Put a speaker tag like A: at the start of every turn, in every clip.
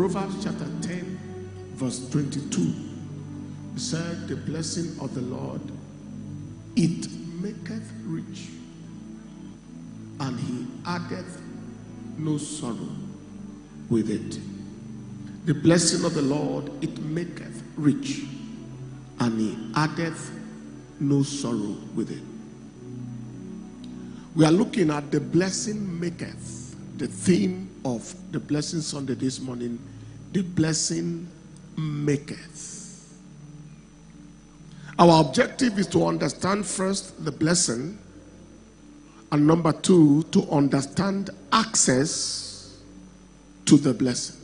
A: Proverbs chapter 10, verse 22 said, The blessing of the Lord, it maketh rich, and he addeth no sorrow with it. The blessing of the Lord, it maketh rich, and he addeth no sorrow with it. We are looking at the blessing maketh, the theme of the blessing Sunday this morning, the blessing maketh. Our objective is to understand first the blessing, and number two, to understand access to the blessing.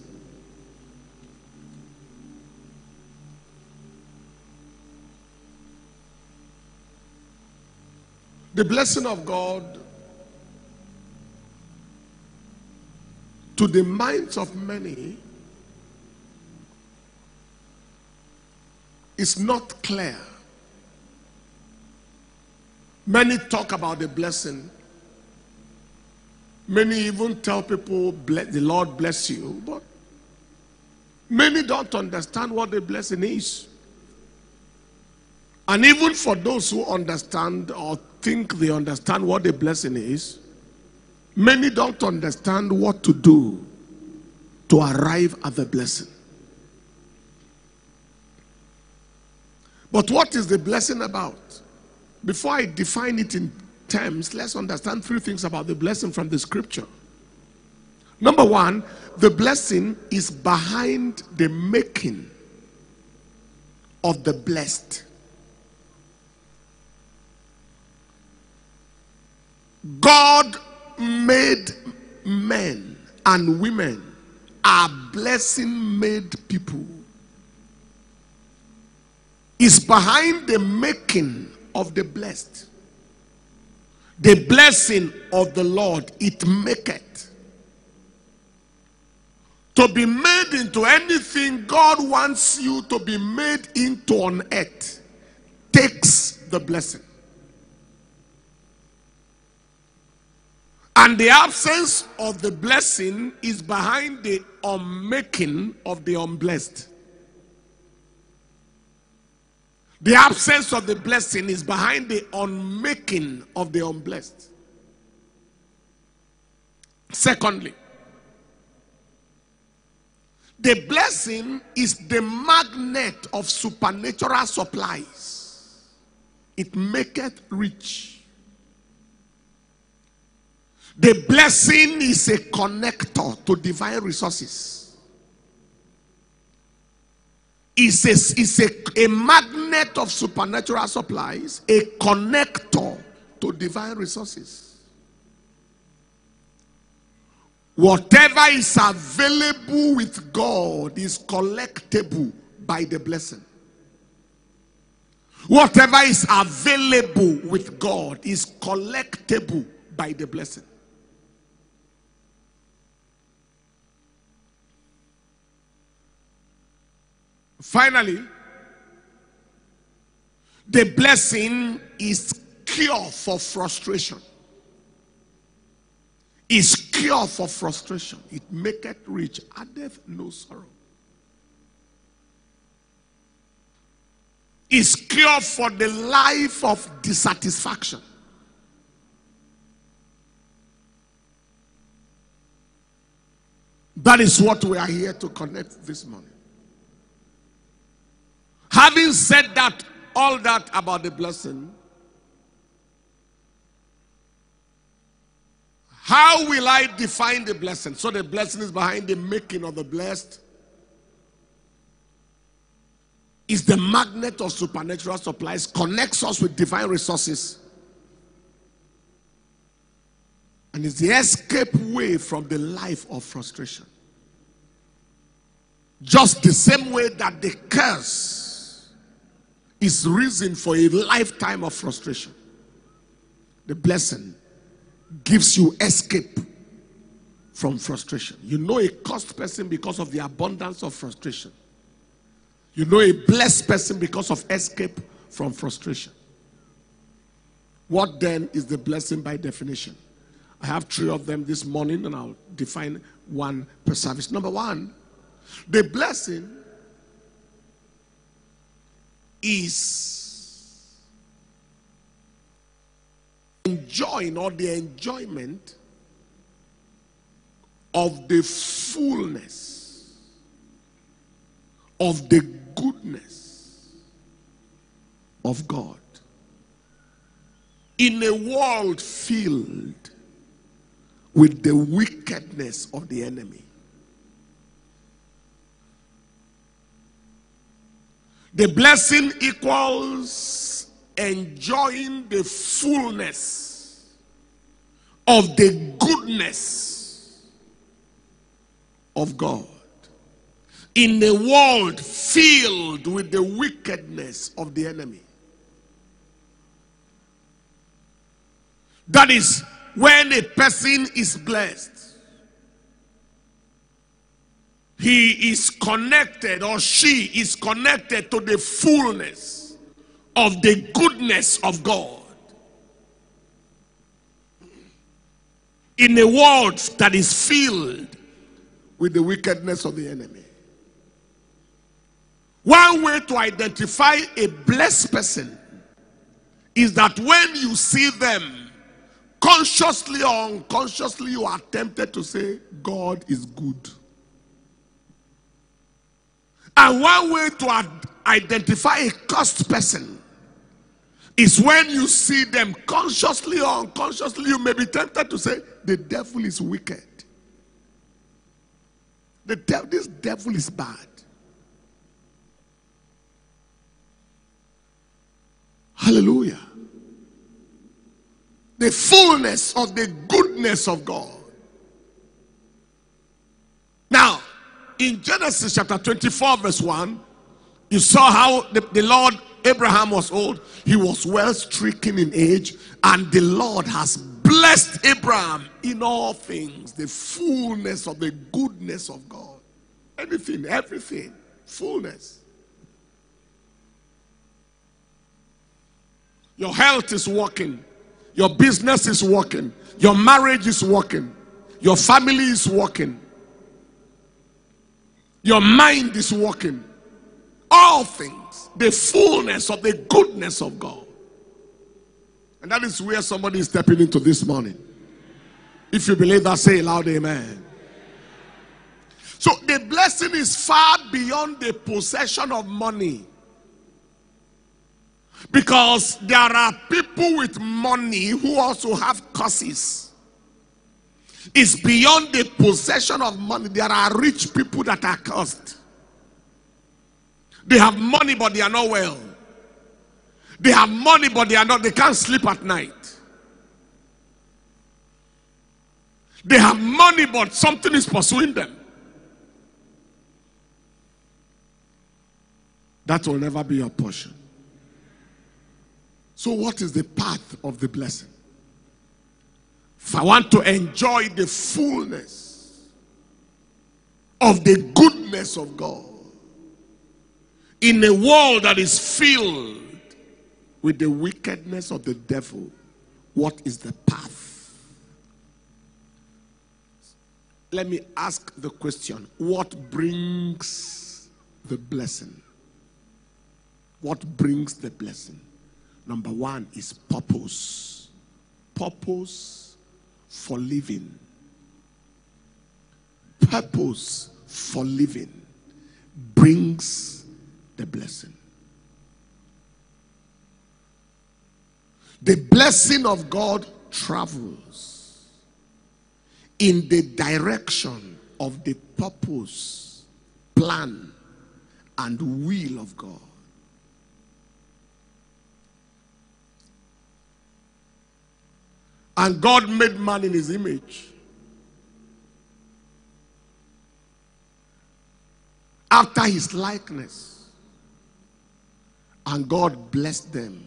A: The blessing of God to the minds of many is not clear. Many talk about the blessing. Many even tell people, the Lord bless you. But many don't understand what the blessing is. And even for those who understand or think they understand what the blessing is, many don't understand what to do to arrive at the blessing. But what is the blessing about? Before I define it in terms, let's understand three things about the blessing from the scripture. Number one, the blessing is behind the making of the blessed. God made men and women are blessing made people. Is behind the making of the blessed. The blessing of the Lord, it maketh. To be made into anything God wants you to be made into on earth takes the blessing. And the absence of the blessing is behind the unmaking of the unblessed. The absence of the blessing is behind the unmaking of the unblessed. Secondly, the blessing is the magnet of supernatural supplies. It maketh rich. The blessing is a connector to divine resources It's, a, is a, a magnet of supernatural supplies, a connector to divine resources. Whatever is available with God is collectible by the blessing. Whatever is available with God is collectible by the blessing. Finally, the blessing is cure for frustration. Is cure for frustration. It maketh rich, addeth no sorrow. Is cure for the life of dissatisfaction. That is what we are here to connect this morning. Having said that, all that about the blessing, how will I define the blessing? So the blessing is behind the making of the blessed. Is the magnet of supernatural supplies, connects us with divine resources, and is the escape way from the life of frustration. Just the same way that the curse is reason for a lifetime of frustration. The blessing gives you escape from frustration. You know a cursed person because of the abundance of frustration. You know a blessed person because of escape from frustration. What then is the blessing by definition? I have three of them this morning and I'll define one per service. Number one, The blessing is enjoying or the enjoyment of the fullness of the goodness of God in a world filled with the wickedness of the enemy. The blessing equals enjoying the fullness of the goodness of God in a world filled with the wickedness of the enemy. That is when a person is blessed, he is connected or she is connected to the fullness of the goodness of God. In a world that is filled with the wickedness of the enemy. One way to identify a blessed person is that when you see them, consciously or unconsciously, you are tempted to say, God is good. And one way to identify a cursed person is when you see them consciously or unconsciously, you may be tempted to say, The devil is wicked. The devil, this devil is bad. Hallelujah. The fullness of the goodness of God. Now, in Genesis chapter 24, verse 1, you saw how the, the Lord Abraham was old, he was well stricken in age, and the Lord has blessed Abraham in all things, the fullness of the goodness of God. Anything, everything, fullness. Your health is working. Your business is working. Your marriage is working. Your family is working. Your mind is working. All things. The fullness of the goodness of God. And that is where somebody is stepping into this morning. If you believe that, say loud amen. So the blessing is far beyond the possession of money. Because there are people with money who also have curses. It's beyond the possession of money. There are rich people that are cursed. They have money, but they are not well. They have money, but they are not, they can't sleep at night. They have money, but something is pursuing them. That will never be your portion. So, what is the path of the blessing? If I want to enjoy the fullness of the goodness of God in a world that is filled with the wickedness of the devil, what is the path? Let me ask the question what brings the blessing? What brings the blessing? Number one is purpose. Purpose for living. Purpose for living brings the blessing. The blessing of God travels in the direction of the purpose, plan, and will of God. And God made man in his image. After his likeness. And God blessed them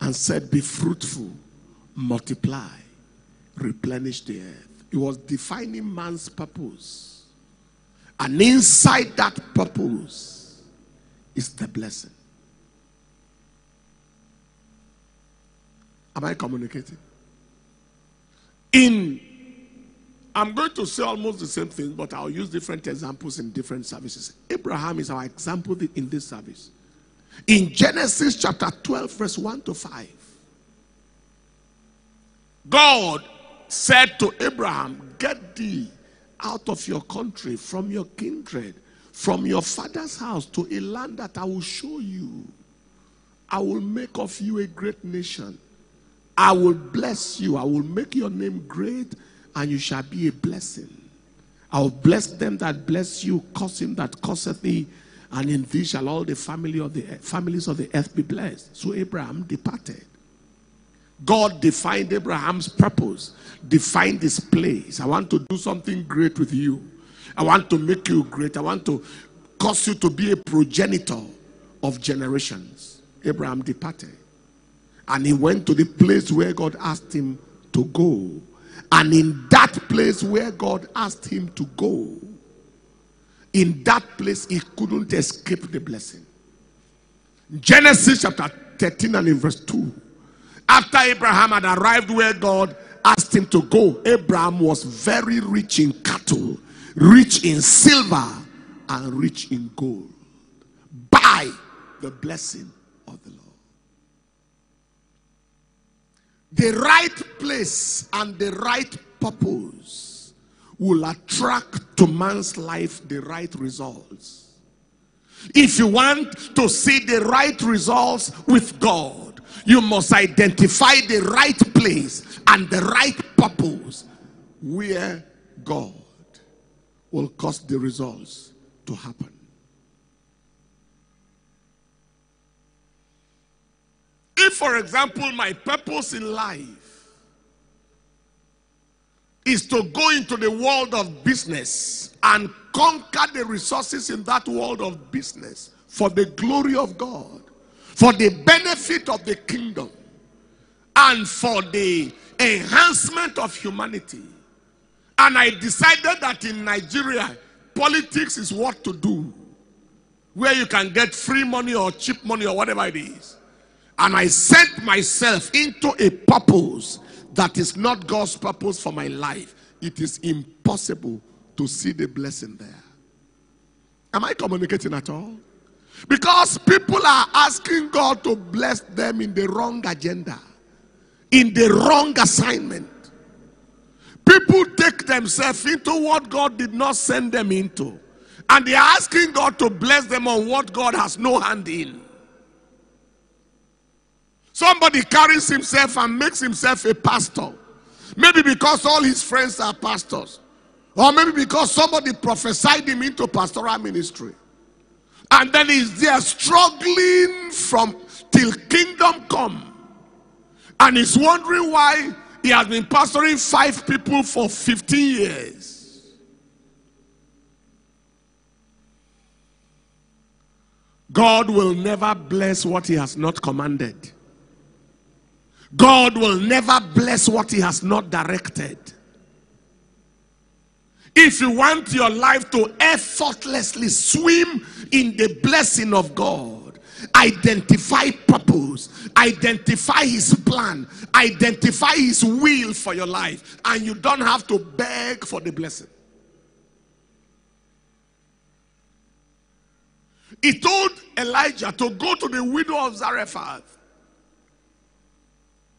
A: and said, Be fruitful, multiply, replenish the earth. It was defining man's purpose. And inside that purpose is the blessing. Am I communicating? In I'm going to say almost the same thing, but I'll use different examples in different services. Abraham is our example in this service. In Genesis chapter 12, verse 1 to 5, God said to Abraham, Get thee out of your country, from your kindred, from your father's house to a land that I will show you. I will make of you a great nation. I will bless you. I will make your name great, and you shall be a blessing. I will bless them that bless you, curse him that curseth thee, and in thee shall all the family of the families of the earth be blessed. So Abraham departed. God defined Abraham's purpose, defined his place. I want to do something great with you. I want to make you great. I want to cause you to be a progenitor of generations. Abraham departed. And he went to the place where God asked him to go. And in that place where God asked him to go, in that place he couldn't escape the blessing. Genesis chapter 13 and in verse 2. After Abraham had arrived where God asked him to go, Abraham was very rich in cattle, rich in silver, and rich in gold by the blessing of the Lord. The right place and the right purpose will attract to man's life the right results. If you want to see the right results with God, you must identify the right place and the right purpose where God will cause the results to happen. If, for example, my purpose in life is to go into the world of business and conquer the resources in that world of business for the glory of God, for the benefit of the kingdom, and for the enhancement of humanity. And I decided that in Nigeria, politics is what to do, where you can get free money or cheap money or whatever it is and I set myself into a purpose that is not God's purpose for my life, it is impossible to see the blessing there. Am I communicating at all? Because people are asking God to bless them in the wrong agenda, in the wrong assignment. People take themselves into what God did not send them into. And they are asking God to bless them on what God has no hand in. Somebody carries himself and makes himself a pastor. Maybe because all his friends are pastors. Or maybe because somebody prophesied him into pastoral ministry. And then he's there struggling from till kingdom come. And he's wondering why he has been pastoring five people for 15 years. God will never bless what he has not commanded. God will never bless what He has not directed. If you want your life to effortlessly swim in the blessing of God, identify purpose, identify His plan, identify His will for your life, and you don't have to beg for the blessing. He told Elijah to go to the widow of Zarephath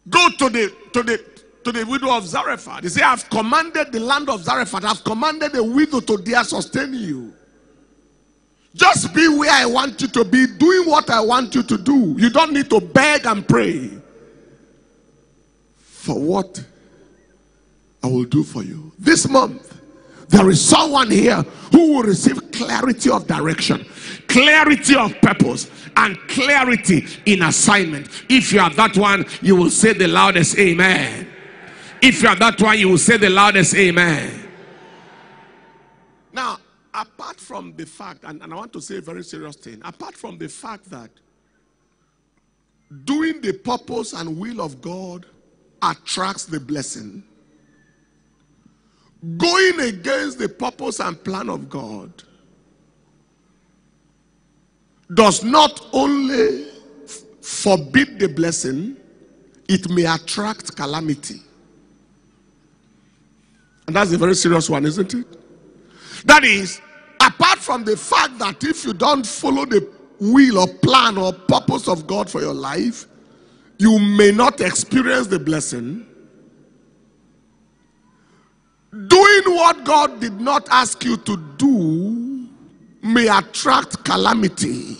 A: Go to the to the to the widow of Zarephath. He said, I've commanded the land of Zarephath, I've commanded the widow to there sustain you. Just be where I want you to be, doing what I want you to do. You don't need to beg and pray for what I will do for you. This month, there is someone here who will receive clarity of direction, clarity of purpose, and clarity in assignment. If you are that one, you will say the loudest amen. If you are that one, you will say the loudest amen. Now, apart from the fact, and, and I want to say a very serious thing, apart from the fact that doing the purpose and will of God attracts the blessing, going against the purpose and plan of God does not only forbid the blessing, it may attract calamity. And that's a very serious one, isn't it? That is, apart from the fact that if you don't follow the will or plan or purpose of God for your life, you may not experience the blessing. Doing what God did not ask you to do may attract calamity.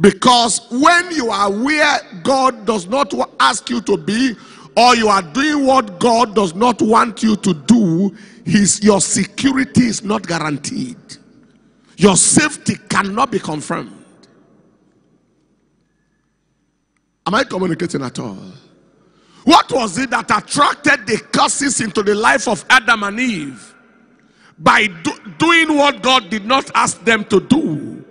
A: Because when you are where God does not ask you to be, or you are doing what God does not want you to do, his, your security is not guaranteed. Your safety cannot be confirmed. Am I communicating at all? What was it that attracted the curses into the life of Adam and Eve? By do, doing what God did not ask them to do,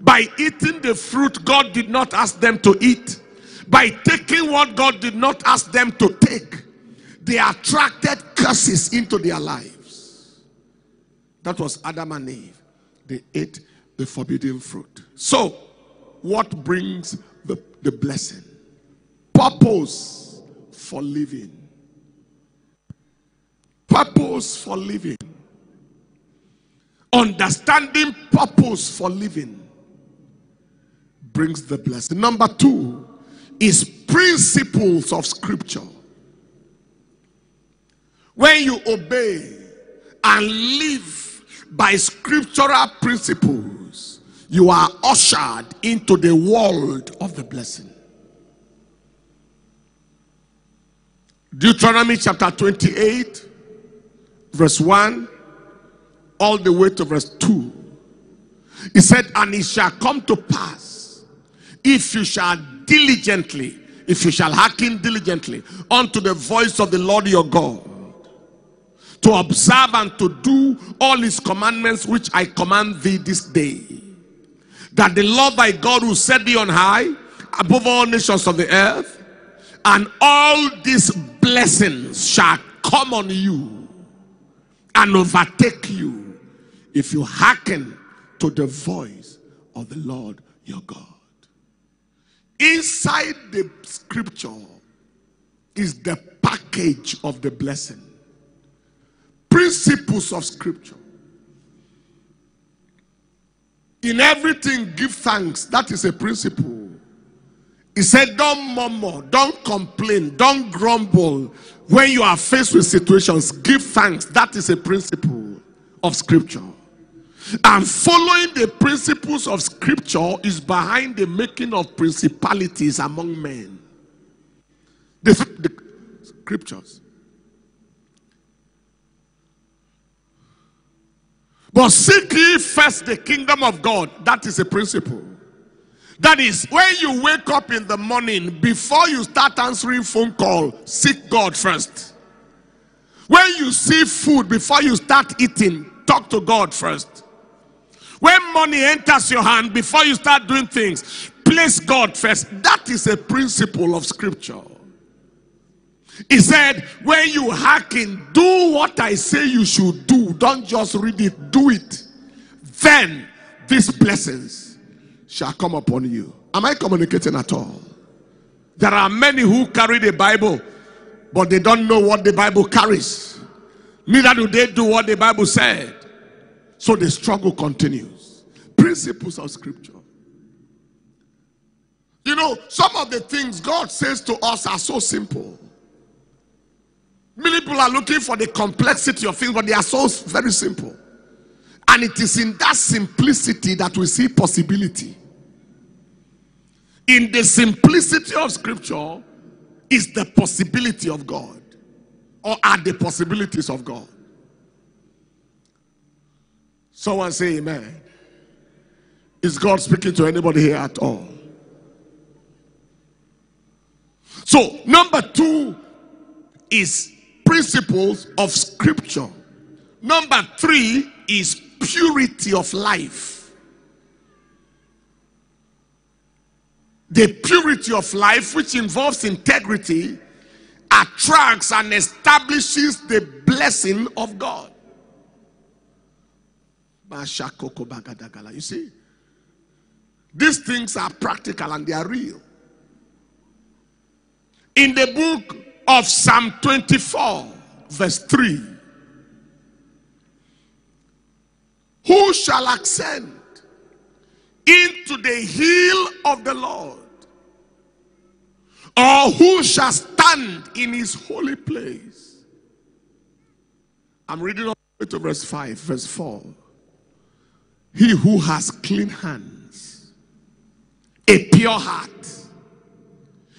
A: by eating the fruit God did not ask them to eat by taking what God did not ask them to take, they attracted curses into their lives. That was Adam and Eve. They ate the forbidden fruit. So, what brings the, the blessing? Purpose for living. Purpose for living. Understanding purpose for living brings the blessing. Number two, is principles of scripture. When you obey and live by scriptural principles, you are ushered into the world of the blessing. Deuteronomy chapter 28, verse 1, all the way to verse 2. He said, And it shall come to pass if you shall diligently, if you shall hearken diligently unto the voice of the Lord your God, to observe and to do all his commandments which I command thee this day. That the Lord thy God will set thee on high above all nations of the earth, and all these blessings shall come on you and overtake you if you hearken to the voice of the Lord your God. Inside the scripture is the package of the blessing. Principles of scripture. In everything, give thanks. That is a principle. He said, Don't murmur, don't complain, don't grumble. When you are faced with situations, give thanks. That is a principle of scripture. And following the principles of scripture is behind the making of principalities among men. The, the scriptures. But seek ye first the kingdom of God. That is a principle. That is, when you wake up in the morning, before you start answering phone call, seek God first. When you see food, before you start eating, talk to God first. When money enters your hand, before you start doing things, place God first. That is a principle of scripture. He said, when you hearken, do what I say you should do. Don't just read it, do it. Then these blessings shall come upon you. Am I communicating at all? There are many who carry the Bible, but they don't know what the Bible carries. Neither do they do what the Bible said. So the struggle continues. Principles of scripture. You know, some of the things God says to us are so simple. Many people are looking for the complexity of things, but they are so very simple. And it is in that simplicity that we see possibility. In the simplicity of scripture is the possibility of God, or are the possibilities of God. Someone say amen. Is God speaking to anybody here at all? So, number two is principles of scripture. Number three is purity of life. The purity of life, which involves integrity, attracts and establishes the blessing of God. You see, these things are practical and they are real. In the book of Psalm 24, verse 3, who shall ascend into the hill of the Lord? Or who shall stand in his holy place? I'm reading up to verse 5, verse 4. He who has clean hands a pure heart,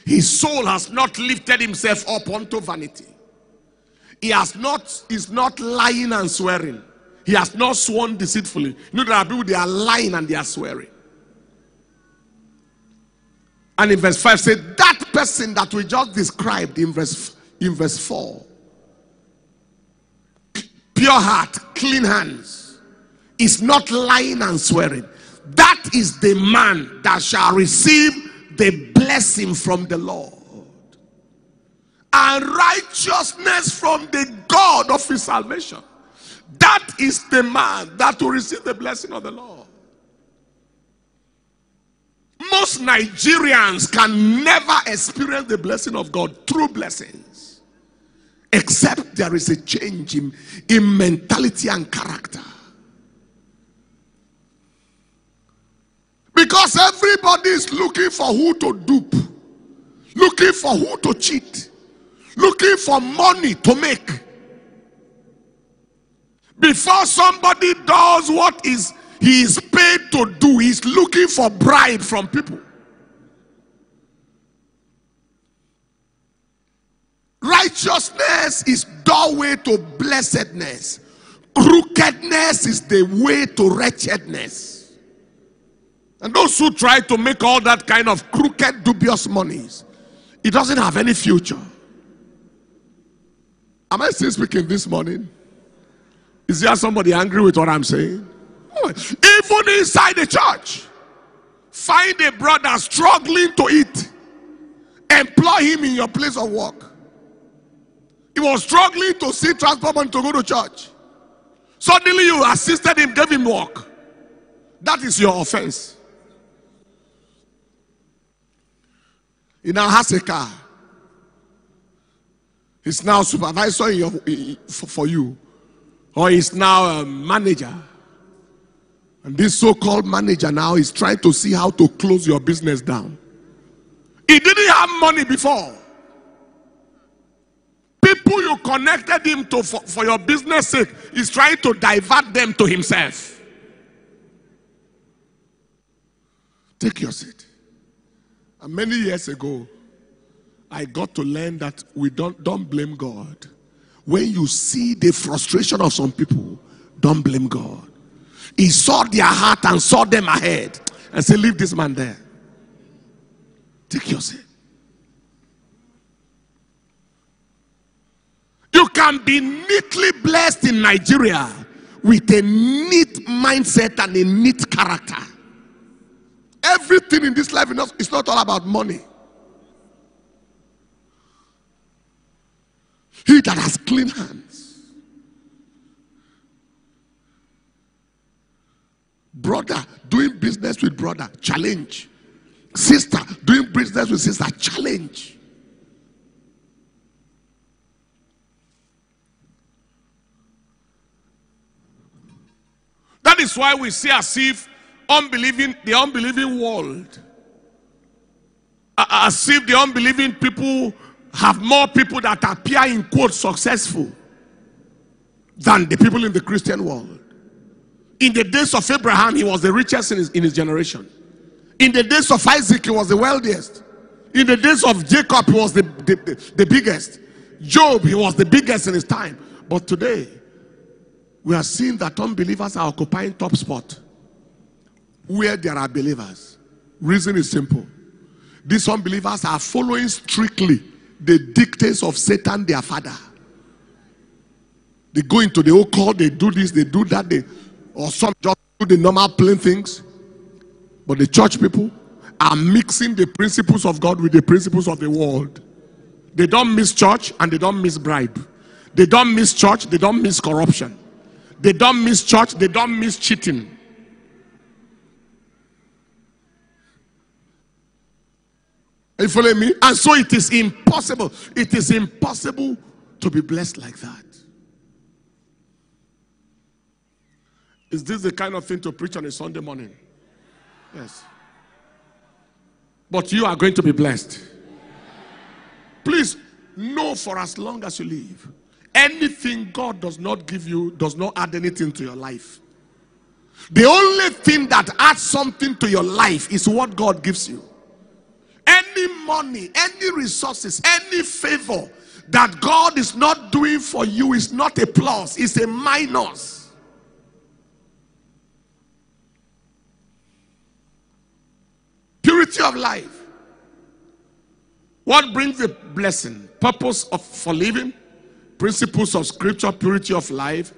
A: his soul has not lifted himself up unto vanity. He has not, is not lying and swearing. He has not sworn deceitfully. You know, there are people, they are lying and they are swearing. And in verse 5 said, that person that we just described in verse, in verse 4, pure heart, clean hands, is not lying and swearing. That is the man that shall receive the blessing from the Lord and righteousness from the God of his salvation. That is the man that will receive the blessing of the Lord. Most Nigerians can never experience the blessing of God through blessings, except there is a change in, in mentality and character. Because everybody is looking for who to dupe, looking for who to cheat, looking for money to make. Before somebody does what is he is paid to do, he's looking for bribe from people. Righteousness is doorway to blessedness. Crookedness is the way to wretchedness. And those who try to make all that kind of crooked, dubious monies, it doesn't have any future. Am I still speaking this morning? Is there somebody angry with what I'm saying? Oh, even inside the church, find a brother struggling to eat, employ him in your place of work. He was struggling to see transport money to go to church. Suddenly, you assisted him, gave him work. That is your offense. He now has a car. He's now supervisor your, for you or he's now a manager. And this so called manager now is trying to see how to close your business down. He didn't have money before. People you connected him to for, for your business sake is trying to divert them to himself. Take your seat. And many years ago, I got to learn that we don't, don't blame God when you see the frustration of some people, don't blame God. He saw their heart and saw them ahead and said, Leave this man there. Take your seat. You can be neatly blessed in Nigeria with a neat mindset and a neat character. Everything in this life is not all about money. He that has clean hands. Brother doing business with brother, challenge. Sister doing business with sister, challenge. That is why we see as if unbelieving the unbelieving world as if the unbelieving people have more people that appear in quote successful than the people in the Christian world. In the days of Abraham, he was the richest in his, in his generation. In the days of Isaac, he was the wealthiest. In the days of Jacob, he was the, the, the, the biggest. Job, he was the biggest in his time. But today, we are seeing that unbelievers are occupying top spot where there are believers. Reason is simple. These unbelievers are following strictly the dictates of Satan, their father. They go into the old court, they do this, they do that, they or some just do the normal plain things. But the church people are mixing the principles of God with the principles of the world. They don't miss church and they don't miss bribe. They don't miss church, they don't miss corruption. They don't miss church, they don't miss cheating. Are you following me? And so it is impossible. It is impossible to be blessed like that. Is this the kind of thing to preach on a Sunday morning? Yes. But you are going to be blessed. Please know for as long as you live, anything God does not give you does not add anything to your life. The only thing that adds something to your life is what God gives you. Money, any resources, any favor that God is not doing for you is not a plus, it's a minus. Purity of life. What brings the blessing? Purpose of, for living, principles of scripture, purity of life,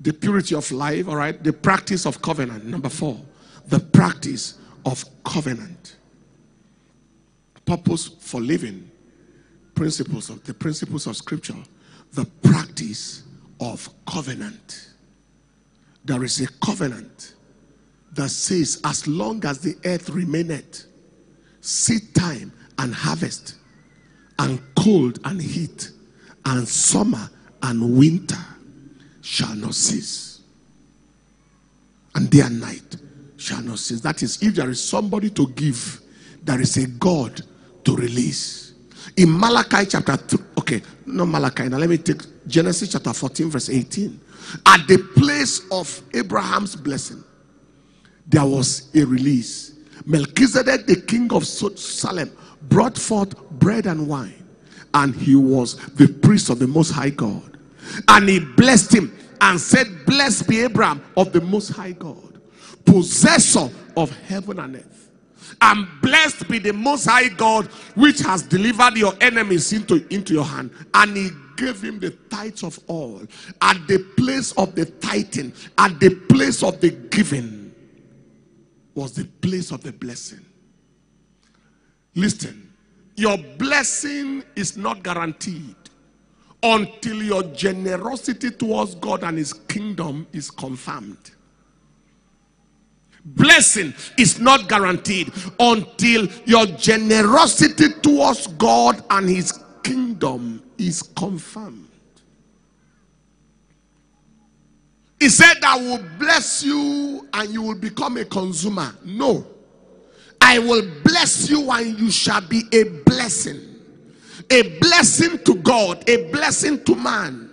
A: the purity of life, all right, the practice of covenant. Number four, the practice of covenant. Purpose for living, principles of the principles of scripture, the practice of covenant. There is a covenant that says, as long as the earth remaineth, seed time and harvest, and cold and heat, and summer and winter shall not cease. And day and night shall not cease. That is, if there is somebody to give, there is a God to release. In Malachi chapter 2, okay, not Malachi, now let me take Genesis chapter 14, verse 18. At the place of Abraham's blessing, there was a release. Melchizedek, the king of Salem, brought forth bread and wine, and he was the priest of the Most High God. And he blessed him and said, Blessed be Abraham of the Most High God, possessor of heaven and earth. And blessed be the Most High God, which has delivered your enemies into, into your hand. And he gave him the tithes of all. At the place of the tithing, at the place of the giving, was the place of the blessing. Listen, your blessing is not guaranteed until your generosity towards God and His kingdom is confirmed. Blessing is not guaranteed until your generosity towards God and His kingdom is confirmed. He said, I will bless you and you will become a consumer. No. I will bless you and you shall be a blessing. A blessing to God, a blessing to man.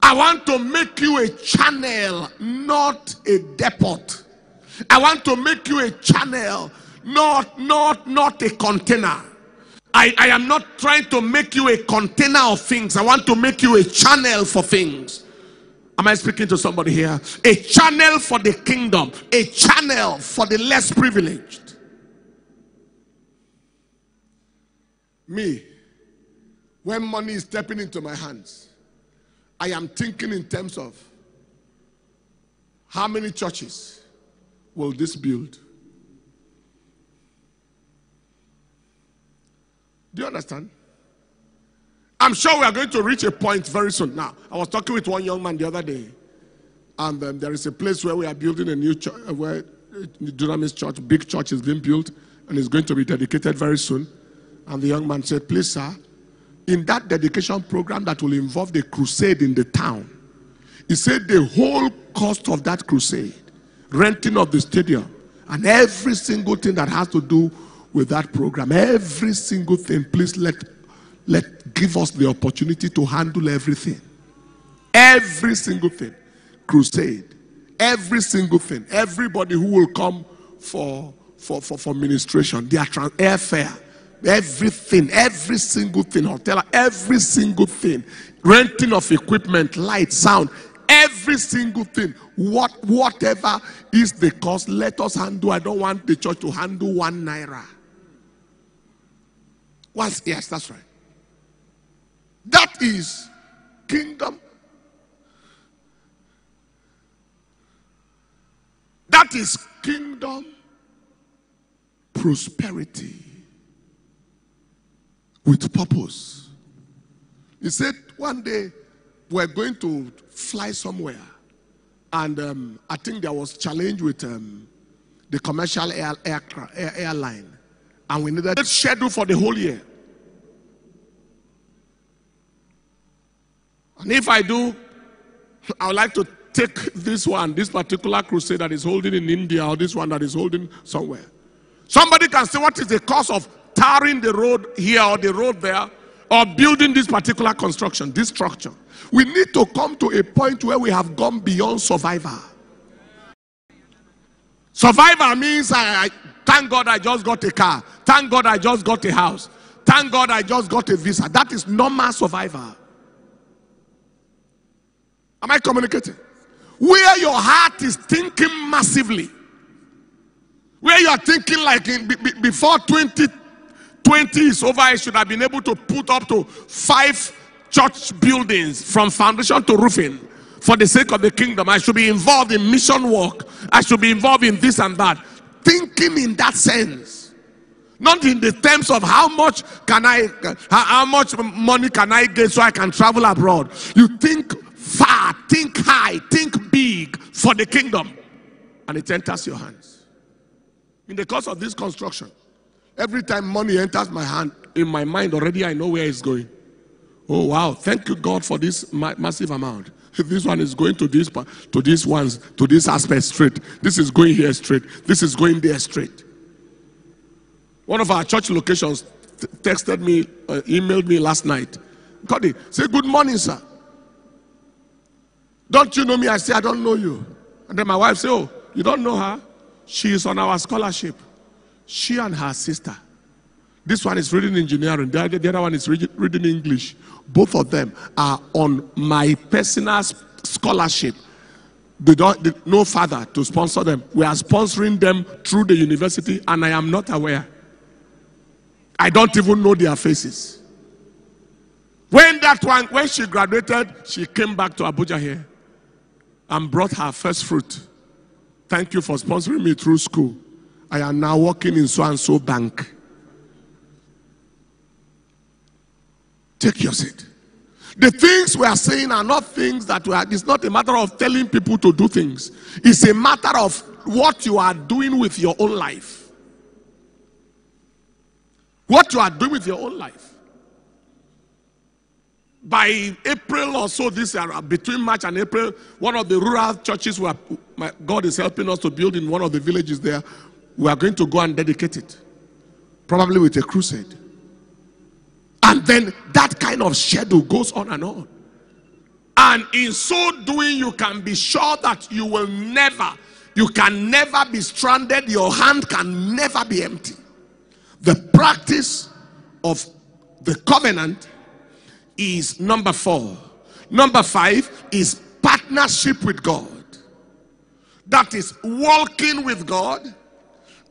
A: I want to make you a channel, not a depot. I want to make you a channel, not not not a container. I, I am not trying to make you a container of things. I want to make you a channel for things. Am I speaking to somebody here? A channel for the kingdom, a channel for the less privileged. Me, when money is stepping into my hands, I am thinking in terms of how many churches will this build? Do you understand? I'm sure we are going to reach a point very soon. Now, I was talking with one young man the other day, and um, there is a place where we are building a new church, uh, where the Dunamis church, big church, is being built, and is going to be dedicated very soon. And the young man said, Please, sir, in that dedication program that will involve the crusade in the town, he said the whole cost of that crusade, renting of the stadium, and every single thing that has to do with that program, every single thing, please let let give us the opportunity to handle everything. Every single thing. Crusade. Every single thing. Everybody who will come for for, for, for ministration, their airfare, everything, every single thing, hotel, every single thing, renting of equipment, light, sound, every single thing, what whatever is the cost, let us handle. I don't want the church to handle one naira. Once, yes, that's right. That is kingdom. That is kingdom prosperity with purpose. He said one day we're going to fly somewhere, and um, I think there was challenge with um, the commercial air, air, air, airline, and we needed a schedule for the whole year. And if I do, I would like to take this one, this particular crusade that is holding in India, or this one that is holding somewhere. Somebody can say, What is the cause of tarring the road here or the road there, or building this particular construction, this structure? We need to come to a point where we have gone beyond survivor. Survivor means I, I thank God I just got a car. Thank God I just got a house. Thank God I just got a visa. That is normal survivor. Am I communicating? Where your heart is thinking massively. Where you are thinking like in, before 2020 is over, I should have been able to put up to five church buildings from foundation to roofing for the sake of the kingdom. I should be involved in mission work. I should be involved in this and that. Thinking in that sense. Not in the terms of how much can I, how much money can I get so I can travel abroad. You think far, think high, think big for the kingdom. And it enters your hands. In the course of this construction, every time money enters my hand, in my mind already I know where it's going. Oh wow, thank you God for this ma- massive amount. This one is going to this to these ones to this aspect straight. This is going here straight. This is going there straight. One of our church locations t- texted me, uh, emailed me last night. Cody, say good morning, sir. Don't you know me? I say I don't know you. And then my wife say, Oh, you don't know her? She is on our scholarship. She and her sister. This one is reading engineering. The other, one is reading English. Both of them are on my personal scholarship. They don't, they, no father to sponsor them. We are sponsoring them through the university, and I am not aware. I don't even know their faces. When that one, when she graduated, she came back to Abuja here and brought her first fruit. Thank you for sponsoring me through school. I am now working in so and so bank. Take your seat. The things we are saying are not things that we are, it's not a matter of telling people to do things. It's a matter of what you are doing with your own life. What you are doing with your own life. By April or so this year, uh, between March and April, one of the rural churches where God is helping us to build in one of the villages there, we are going to go and dedicate it. Probably with a crusade. And then that kind of schedule goes on and on. And in so doing, you can be sure that you will never, you can never be stranded. Your hand can never be empty. The practice of the covenant is number four. Number five is partnership with God. That is walking with God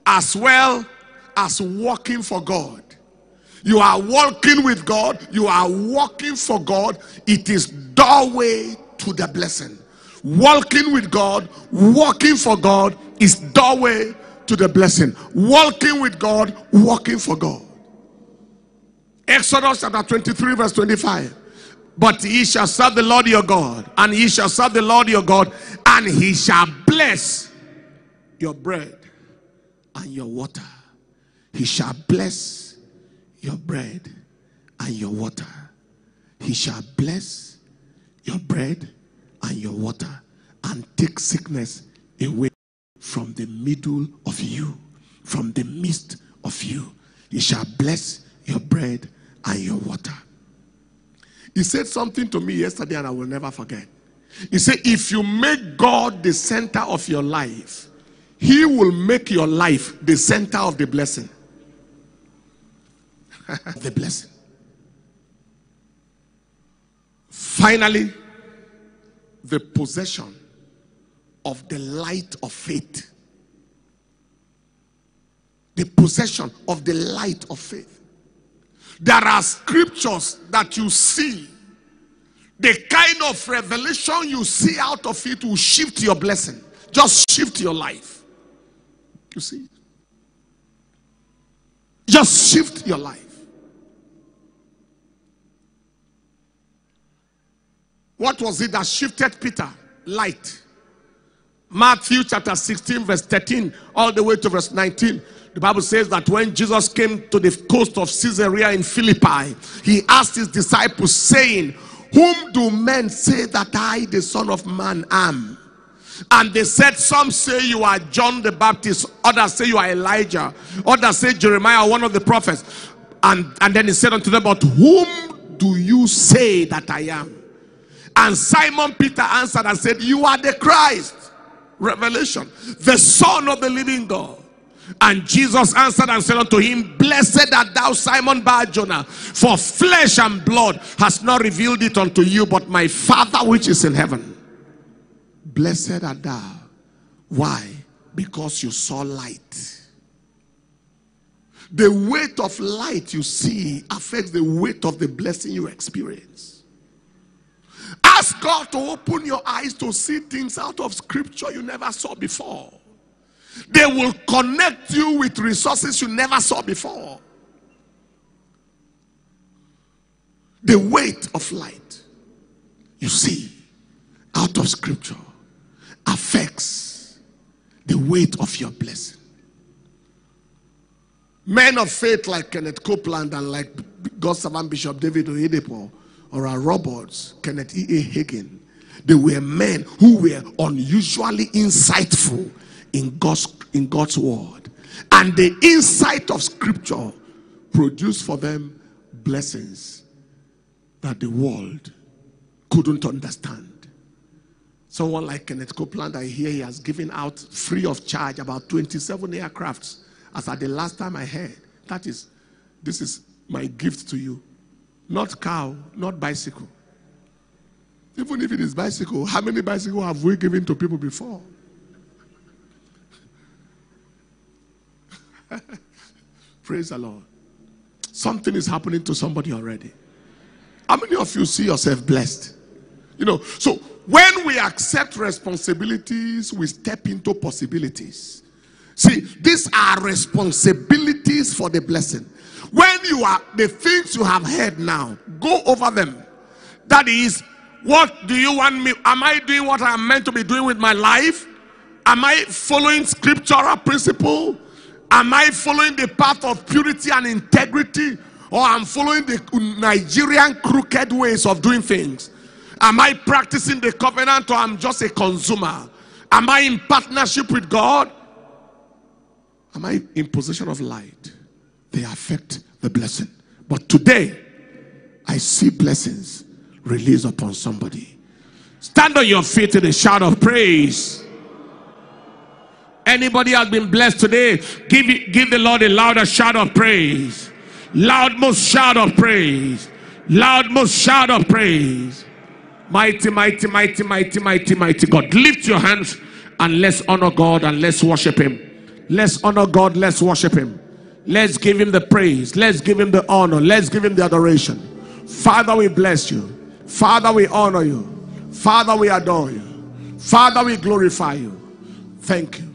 A: as well as walking for God. You are walking with God, you are walking for God. It is doorway to the blessing. Walking with God, walking for God is doorway to the blessing. Walking with God, walking for God. Exodus chapter 23, verse 25. But ye shall serve the Lord your God, and ye shall serve the Lord your God, and he shall bless your bread and your water. He shall bless your bread and your water. He shall bless your bread and your water and take sickness away from the middle of you, from the midst of you. He shall bless your bread and your water. He said something to me yesterday and I will never forget. He said, If you make God the center of your life, He will make your life the center of the blessing. the blessing. Finally, the possession of the light of faith. The possession of the light of faith. There are scriptures that you see. The kind of revelation you see out of it will shift your blessing, just shift your life. You see? Just shift your life. What was it that shifted Peter? Light. Matthew chapter 16, verse 13, all the way to verse 19. The Bible says that when Jesus came to the coast of Caesarea in Philippi, he asked his disciples, saying, Whom do men say that I, the Son of Man, am? And they said, Some say you are John the Baptist, others say you are Elijah, others say Jeremiah, one of the prophets. And, and then he said unto them, But whom do you say that I am? And Simon Peter answered and said, You are the Christ. Revelation, the Son of the living God. And Jesus answered and said unto him, Blessed art thou, Simon Barjona, for flesh and blood has not revealed it unto you, but my Father which is in heaven. Blessed art thou. Why? Because you saw light. The weight of light you see affects the weight of the blessing you experience. Ask God to open your eyes to see things out of scripture you never saw before. They will connect you with resources you never saw before. The weight of light you see out of scripture affects the weight of your blessing. Men of faith like Kenneth Copeland and like God's servant Bishop David Oyedepo or Oral Roberts, Kenneth E.A. Hagin, they were men who were unusually insightful in God's, in God's word. And the insight of scripture produced for them blessings that the world couldn't understand. Someone like Kenneth Copeland, I hear he has given out free of charge about 27 aircrafts. As at the last time I heard, that is, this is my gift to you. Not cow, not bicycle. Even if it is bicycle, how many bicycles have we given to people before? Praise the Lord. Something is happening to somebody already. How many of you see yourself blessed? You know, so when we accept responsibilities, we step into possibilities. See, these are responsibilities for the blessing. When you are the things you have heard now, go over them. That is, what do you want me? Am I doing what I'm meant to be doing with my life? Am I following scriptural principle? Am I following the path of purity and integrity? Or I'm following the Nigerian crooked ways of doing things? Am I practicing the covenant or I'm just a consumer? Am I in partnership with God? Am I in possession of light? They affect the blessing. But today, I see blessings released upon somebody. Stand on your feet in a shout of praise. Anybody has been blessed today? Give, give the Lord a louder shout of praise. Loud most shout of praise. Loud most shout of praise. Mighty, mighty, mighty, mighty, mighty, mighty God. Lift your hands and let's honor God and let's worship Him. Let's honor God, let's worship Him. Let's give Him the praise. Let's give Him the honor. Let's give Him the adoration. Father, we bless you. Father, we honor you. Father, we adore you. Father, we glorify you. Thank you.